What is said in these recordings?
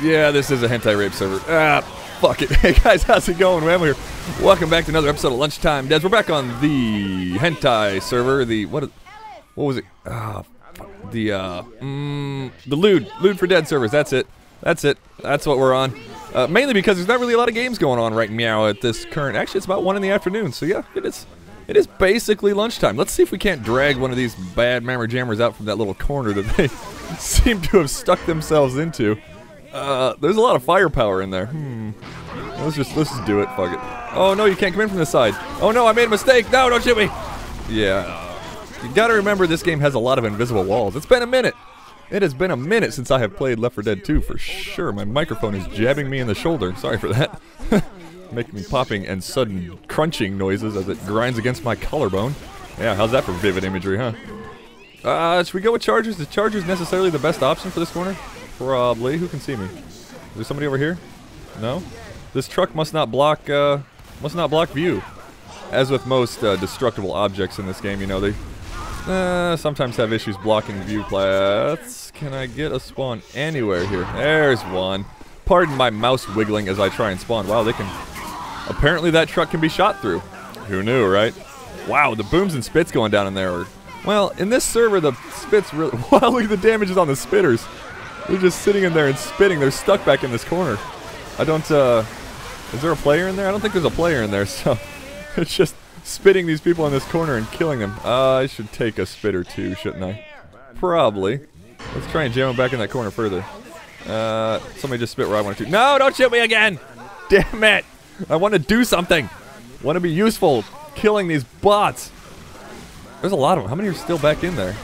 Yeah, this is a hentai rape server. Ah, fuck it. Hey guys, how's it going? Man, we're welcome back to another episode of Lunchtime Deds. We're back on the hentai server. The what? What was it? Ah, the uh, mm, the lewd, lewd 4 dead servers. That's it. That's it. That's what we're on. Uh, mainly because there's not really a lot of games going on right meow at this current. Actually, it's about one in the afternoon. So yeah, it is. It is basically lunchtime. Let's see if we can't drag one of these bad mammer jammers out from that little corner that they seem to have stuck themselves into. Uh, there's a lot of firepower in there. Hmm. Let's just let's just do it. Fuck it. Oh no, you can't come in from this side. Oh no, I made a mistake. No, don't shoot me. Yeah. You gotta remember this game has a lot of invisible walls. It's been a minute. It has been a minute since I have played Left 4 Dead 2 for sure. My microphone is jabbing me in the shoulder. Sorry for that. Making me popping and sudden crunching noises as it grinds against my collarbone. Yeah, how's that for vivid imagery, huh? Uh, should we go with Chargers? Is Chargers necessarily the best option for this corner? Probably. Who can see me? Is there somebody over here? No? This truck must not block, uh, must not block view. As with most uh, destructible objects in this game, you know, they uh, sometimes have issues blocking view plats. Can I get a spawn anywhere here? There's one. Pardon my mouse wiggling as I try and spawn. Wow, they can... Apparently that truck can be shot through. Who knew, right? Wow, the booms and spits going down in there are... Well, in this server, the spits really... Wow, look at the damages on the spitters. They're just sitting in there and spitting. They're stuck back in this corner. I don't, uh... Is there a player in there? I don't think there's a player in there, so... It's just spitting these people in this corner and killing them. Uh, I should take a spit or two, shouldn't I? Probably. Let's try and jam them back in that corner further. Uh, somebody just spit where I want to. No, don't shoot me again! Damn it! I want to do something! want to be useful killing these bots. There's a lot of them. How many are still back in there?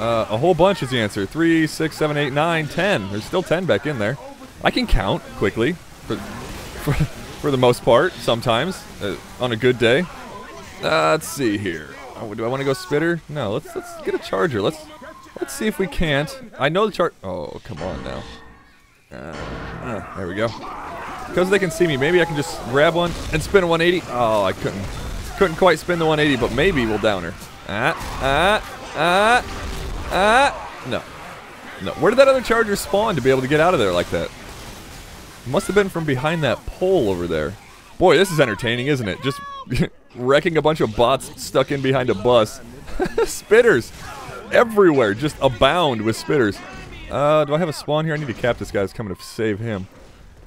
Uh, a whole bunch is the answer. Three, six, seven, eight, nine, ten. There's still ten back in there. I can count quickly. For, for, for the most part, sometimes, uh, on a good day. Uh, let's see here. Oh, do I want to go spitter? No, let's let's get a charger. Let's let's see if we can't. I know the chart. Oh, come on now. Uh, uh, there we go. Because they can see me, maybe I can just grab one and spin a 180. Oh, I couldn't couldn't quite spin the 180, but maybe we'll down her. Ah, ah, ah, ah. No, no. Where did that other charger spawn to be able to get out of there like that? Must have been from behind that pole over there. Boy, this is entertaining, isn't it? Just wrecking a bunch of bots stuck in behind a bus. spitters! Everywhere, just abound with spitters. Uh, do I have a spawn here? I need to cap this guy that's coming to save him.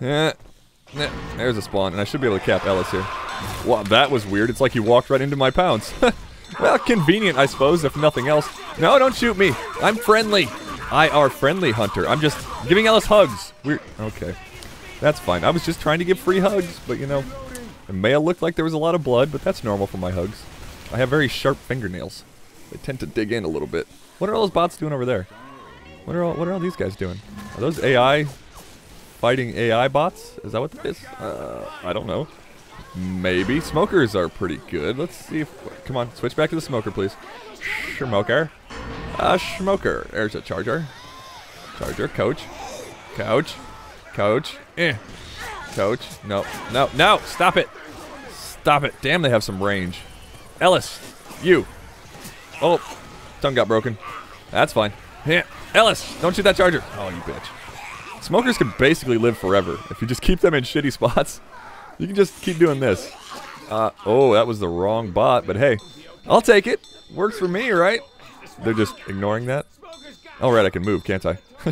Eh, eh, there's a spawn, and I should be able to cap Ellis here. Wow, that was weird. It's like he walked right into my pounds. well, convenient, I suppose, if nothing else. No, don't shoot me. I'm friendly. I are friendly, Hunter. I'm just giving Ellis hugs. We're Okay. That's fine. I was just trying to give free hugs, but you know, it may have looked like there was a lot of blood, but that's normal for my hugs. I have very sharp fingernails. They tend to dig in a little bit. What are all those bots doing over there? What are all What are all these guys doing? Are those AI fighting AI bots? Is that what that is? Uh, I don't know. Maybe smokers are pretty good. Let's see if. Come on, switch back to the smoker, please. Smoker. Uh, smoker. There's a charger. Charger. Coach. Coach. Coach. Eh. Coach. No. No. No. Stop it. Stop it. Damn, they have some range. Ellis. You. Oh. Tongue got broken. That's fine. Yeah. Ellis. Don't shoot that charger. Oh, you bitch. Smokers can basically live forever. If you just keep them in shitty spots, you can just keep doing this. Uh, oh, that was the wrong bot, but hey. I'll take it. Works for me, right? They're just ignoring that. All right, I can move, can't I?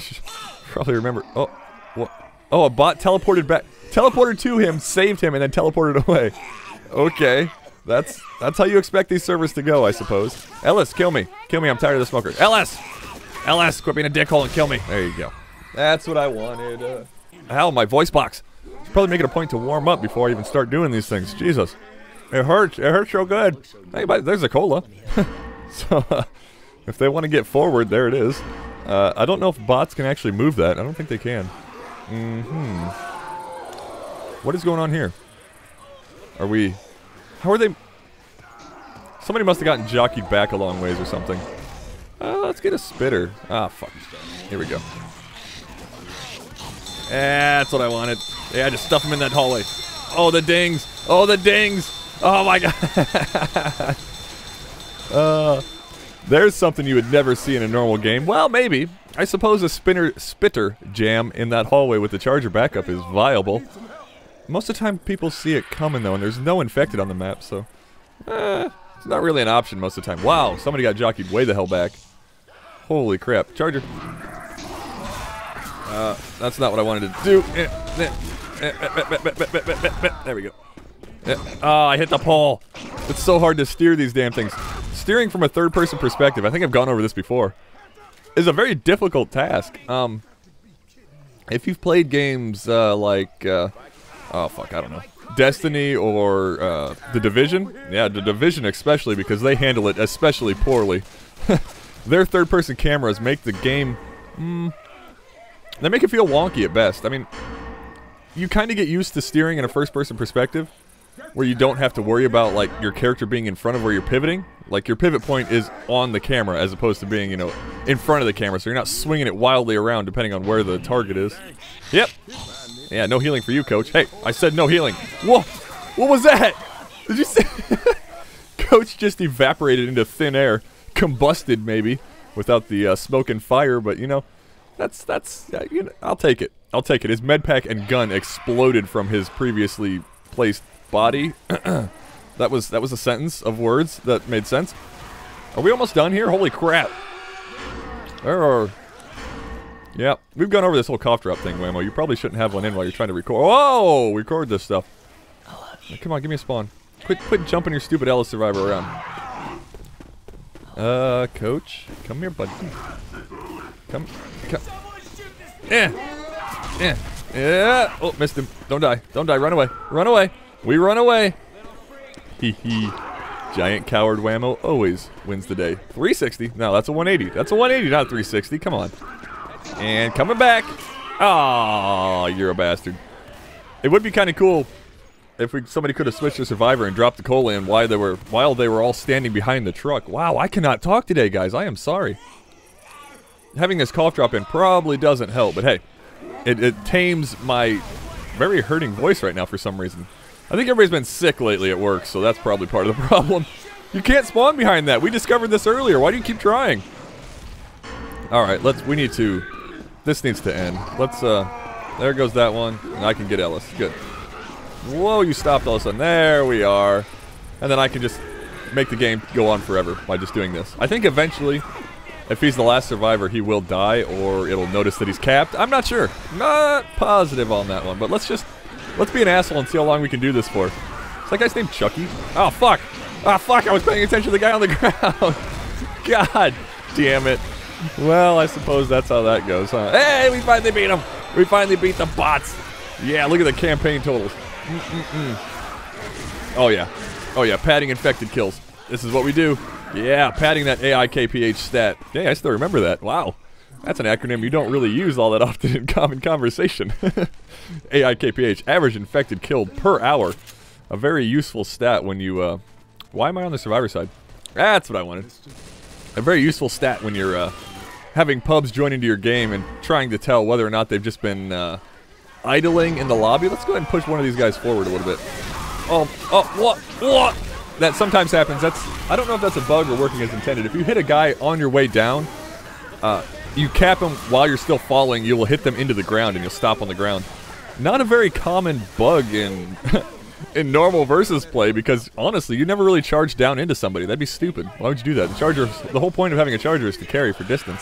Probably remember. Oh, what? Oh, a bot teleported back, teleported to him, saved him, and then teleported away. Okay, that's that's how you expect these servers to go, I suppose. Ellis, kill me, kill me. I'm tired of the smoker. Ellis, Ellis, quit being a dickhole and kill me. There you go. That's what I wanted. Uh, hell, my voice box. Should probably make it a point to warm up before I even start doing these things. Jesus, it hurts. It hurts real good. Hey, but there's a cola. so, uh, if they want to get forward, there it is. Uh, I don't know if bots can actually move that. I don't think they can. Mm-hmm. What is going on here? Are we... How are they... Somebody must have gotten jockeyed back a long ways or something. Uh, let's get a spitter. Ah, fuck. Here we go. That's what I wanted. Yeah, just stuff him in that hallway. Oh, the dings. Oh, the dings. Oh, my God. uh, There's something you would never see in a normal game. Well, maybe. I suppose a spinner spitter jam in that hallway with the charger backup is viable. Most of the time people see it coming though, and there's no infected on the map, so... Eh, it's not really an option most of the time. Wow, somebody got jockeyed way the hell back. Holy crap. Charger. Uh, that's not what I wanted to do. There we go. Oh, I hit the pole. It's so hard to steer these damn things. Steering from a third-person perspective, I think I've gone over this before, is a very difficult task. Um, if you've played games uh, like, uh, oh fuck, I don't know, Destiny or uh, The Division, yeah, The Division especially because they handle it especially poorly. Their third-person cameras make the game, mm, they make it feel wonky at best. I mean, you kind of get used to steering in a first-person perspective, where you don't have to worry about like your character being in front of where you're pivoting. Like your pivot point is on the camera as opposed to being, you know, in front of the camera. So you're not swinging it wildly around depending on where the target is. Yep. Yeah, no healing for you, coach. Hey, I said no healing. Whoa. What was that? Did you see? coach just evaporated into thin air. Combusted, maybe, without the uh, smoke and fire. But, you know, that's, that's, you know, I'll take it. I'll take it. His med pack and gun exploded from his previously placed body. that was that was a sentence of words that made sense. Are we almost done here? Holy crap. There are... Yeah, we've gone over this whole cough drop thing, Whamo. You probably shouldn't have one in while you're trying to record. Oh, Record this stuff. Come on, give me a spawn. Quit, quit jumping your stupid Ellis Survivor around. Uh, coach. Come here, buddy. Come. Come. Yeah. Yeah. Yeah. Oh, missed him. Don't die. Don't die. Run away. Run away. We run away. Hee hee. Giant coward Whamo always wins the day. 360. No, that's a 180. That's a 180, not 360. Come on. And coming back. Oh, you're a bastard. It would be kind of cool if we somebody could have switched to Survivor and dropped the cola in while they were while they were all standing behind the truck. Wow, I cannot talk today, guys. I am sorry. Having this cough drop in probably doesn't help, but hey, it, it tames my very hurting voice right now for some reason. I think everybody's been sick lately at work, so that's probably part of the problem. You can't spawn behind that. We discovered this earlier. Why do you keep trying? All right, let's. We need to. This needs to end. Let's. uh There goes that one, and I can get Ellis. Good. Whoa! You stopped all of a sudden. There we are. And then I can just make the game go on forever by just doing this. I think eventually, if he's the last survivor, he will die, or it'll notice that he's capped. I'm not sure. Not positive on that one, but let's just Let's be an asshole and see how long we can do this for. Is that guy's name Chucky? Oh, fuck. Oh, fuck. I was paying attention to the guy on the ground. God damn it. Well, I suppose that's how that goes, huh? Hey, we finally beat him. We finally beat the bots. Yeah, look at the campaign totals. Mm -mm -mm. Oh, yeah. Oh, yeah. Padding infected kills. This is what we do. Yeah, padding that AIKPH stat. Hey, I still remember that. Wow. That's an acronym you don't really use all that often in common conversation. AIKPH, average infected killed per hour. A very useful stat when you, uh... Why am I on the survivor side? That's what I wanted. A very useful stat when you're, uh, having pubs join into your game and trying to tell whether or not they've just been, uh, idling in the lobby. Let's go ahead and push one of these guys forward a little bit. Oh, oh, what, what? That sometimes happens. That's, I don't know if that's a bug or working as intended. If you hit a guy on your way down, uh, you cap him while you're still falling, you will hit them into the ground and you'll stop on the ground. Not a very common bug in in normal versus play because honestly, you never really charge down into somebody. That'd be stupid. Why would you do that? The charger, the whole point of having a charger is to carry for distance.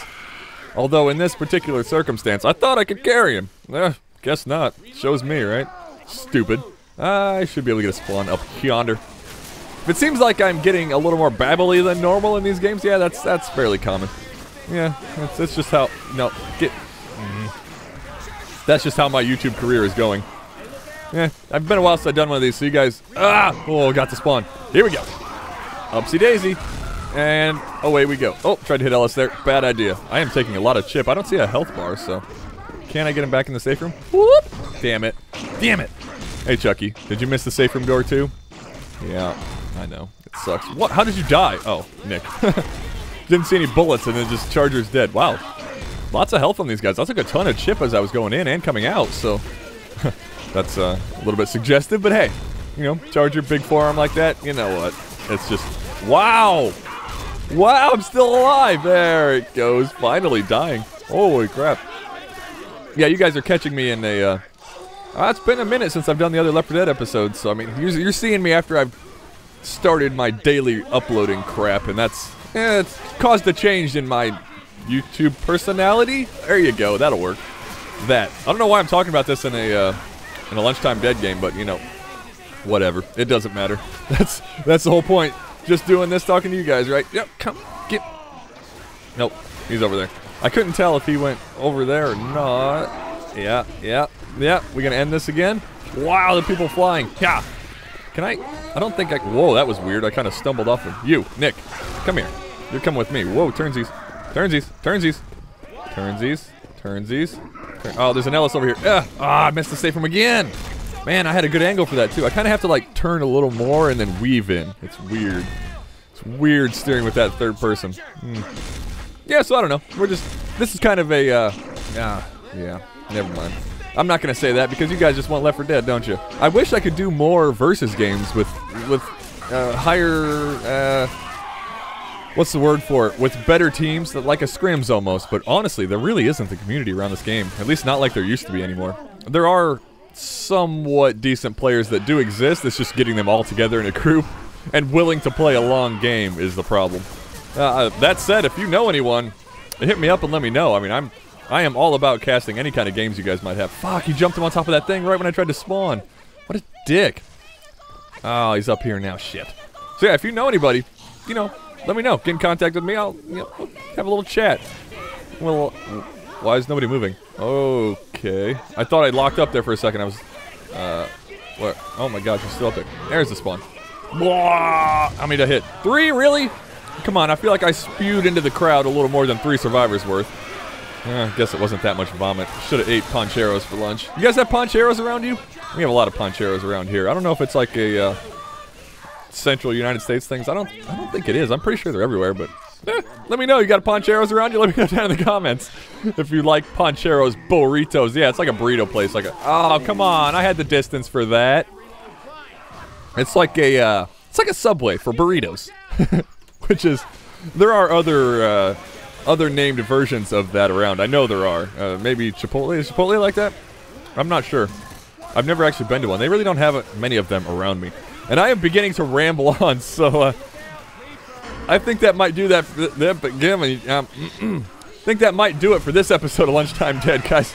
Although in this particular circumstance, I thought I could carry him. Eh, guess not. Shows me, right? Stupid. I should be able to get a spawn up yonder. If it seems like I'm getting a little more babbly than normal in these games, yeah, that's that's fairly common. Yeah, that's, that's just how. No, get. Mm, that's just how my YouTube career is going. Yeah, I've been a while since I've done one of these, so you guys. Ah! Oh, got the spawn. Here we go. Upsy daisy. And away we go. Oh, tried to hit Ellis there. Bad idea. I am taking a lot of chip. I don't see a health bar, so. Can I get him back in the safe room? Whoop! Damn it. Damn it. Hey, Chucky. Did you miss the safe room door, too? Yeah, I know. It sucks. What? How did you die? Oh, Nick. Didn't see any bullets, and then just Charger's dead. Wow. Lots of health on these guys. I took a ton of chip as I was going in and coming out, so... that's uh, a little bit suggestive, but hey. You know, Charger, big forearm like that, you know what. It's just... Wow! Wow, I'm still alive. There it goes. Finally dying. Holy crap. Yeah, you guys are catching me in a. Uh, uh, it's been a minute since I've done the other Left 4 Dead episodes, so I mean, you're, you're seeing me after I've started my daily uploading crap, and that's eh, it's caused a change in my YouTube personality. There you go. That'll work. That. I don't know why I'm talking about this in a uh, in a lunchtime dead game, but you know, whatever. It doesn't matter. That's that's the whole point. Just doing this, talking to you guys, right? Yep. Come, get. Nope. He's over there. I couldn't tell if he went over there or not. Yeah, yeah, yeah. We gonna end this again? Wow, the people flying. Yeah. Can I? I don't think I. Whoa, that was weird. I kind of stumbled off of You, Nick, come here. You're coming with me. Whoa, turnsies, turnsies, turnsies, turnsies, turnsies. Turn oh, there's an Ellis over here. Ah, ah, I missed the save from again. Man, I had a good angle for that too. I kind of have to like turn a little more and then weave in. It's weird. It's weird steering with that third person. Hmm. Yeah, so I don't know. We're just. This is kind of a. Uh, ah, yeah. Never mind. I'm not gonna say that because you guys just want Left 4 Dead, don't you? I wish I could do more versus games with with uh, higher. Uh, what's the word for it? With better teams, that like a scrims almost. But honestly, there really isn't the community around this game. At least not like there used to be anymore. There are somewhat decent players that do exist. It's just getting them all together in a group and willing to play a long game is the problem. Uh, that said, if you know anyone, hit me up and let me know. I mean, I'm I am all about casting any kind of games you guys might have. Fuck, he jumped him on top of that thing right when I tried to spawn. What a dick. Oh, he's up here now. Shit. So yeah, if you know anybody, you know, let me know. Get in contact with me. I'll you know, have a little chat. Well, why is nobody moving? Okay. I thought I locked up there for a second. I was, uh, what? Oh my god, she's still up there. There's the spawn. Blah! How many did I hit? Three? Really? Come on, I feel like I spewed into the crowd a little more than three survivors worth. I guess it wasn't that much vomit. Should have ate Pancheros for lunch. You guys have Pancheros around you? We have a lot of Pancheros around here. I don't know if it's like a uh, central United States things. I don't. I don't think it is. I'm pretty sure they're everywhere. But eh, let me know. You got Pancheros around you? Let me know down in the comments if you like Pancheros burritos. Yeah, it's like a burrito place. Like a. Oh, come on! I had the distance for that. It's like a. Uh, it's like a subway for burritos, which is. There are other. Uh, other named versions of that around. I know there are. Uh, maybe Chipotle. Is Chipotle like that? I'm not sure. I've never actually been to one. They really don't have many of them around me. And I am beginning to ramble on, so uh, I think that might do that. For give me, um, think that might do it for this episode of Lunchtime Dead, guys.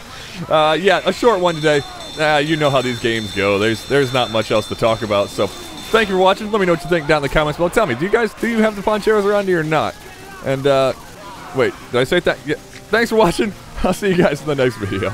Uh, yeah, a short one today. Uh, you know how these games go. There's there's not much else to talk about. So, thank you for watching. Let me know what you think down in the comments below. Tell me, do you guys do you have the Pancheros around you or not? And uh, Wait, did I say that? Yeah. Thanks for watching. I'll see you guys in the next video.